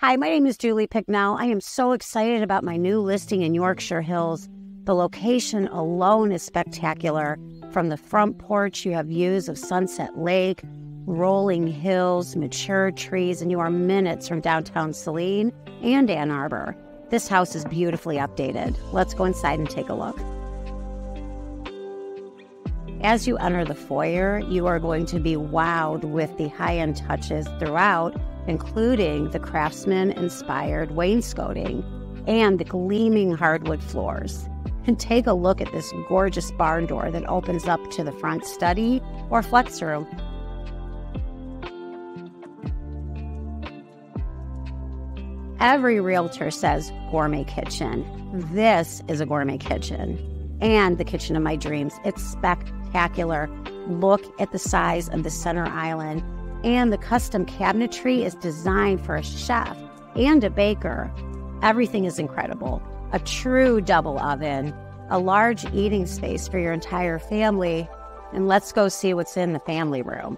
Hi, my name is Julie Picknell. I am so excited about my new listing in Yorkshire Hills. The location alone is spectacular. From the front porch, you have views of Sunset Lake, rolling hills, mature trees, and you are minutes from downtown Saline and Ann Arbor. This house is beautifully updated. Let's go inside and take a look. As you enter the foyer, you are going to be wowed with the high end touches throughout, including the craftsman inspired wainscoting and the gleaming hardwood floors. And take a look at this gorgeous barn door that opens up to the front study or flex room. Every realtor says gourmet kitchen. This is a gourmet kitchen and the kitchen of my dreams. It's spectacular. Look at the size of the center island, and the custom cabinetry is designed for a chef and a baker. Everything is incredible. A true double oven, a large eating space for your entire family, and let's go see what's in the family room.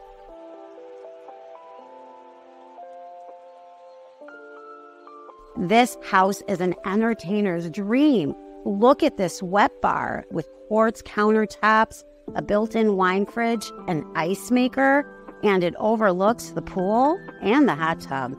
This house is an entertainer's dream. Look at this wet bar with quartz countertops, a built in wine fridge, an ice maker, and it overlooks the pool and the hot tub.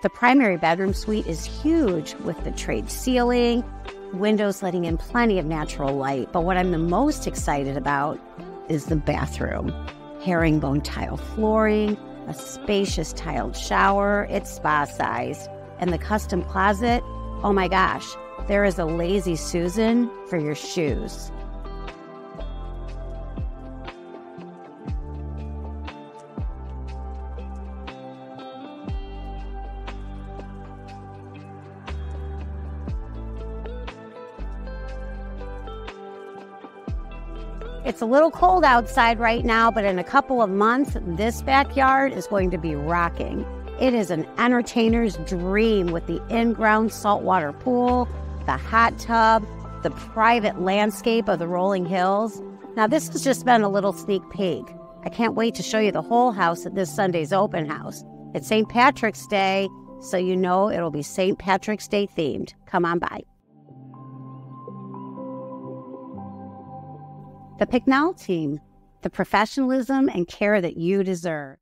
The primary bedroom suite is huge with the tray ceiling, windows letting in plenty of natural light. But what I'm the most excited about is the bathroom. Herringbone tile flooring, a spacious tiled shower, it's spa sized. And the custom closet, oh my gosh, there is a lazy Susan for your shoes. It's a little cold outside right now, but in a couple of months, this backyard is going to be rocking. It is an entertainer's dream with the in ground saltwater pool, the hot tub, the private landscape of the rolling hills. Now, this has just been a little sneak peek. I can't wait to show you the whole house at this Sunday's open house. It's St. Patrick's Day, so you know it'll be St. Patrick's Day themed. Come on by. The Picknell team, the professionalism and care that you deserve.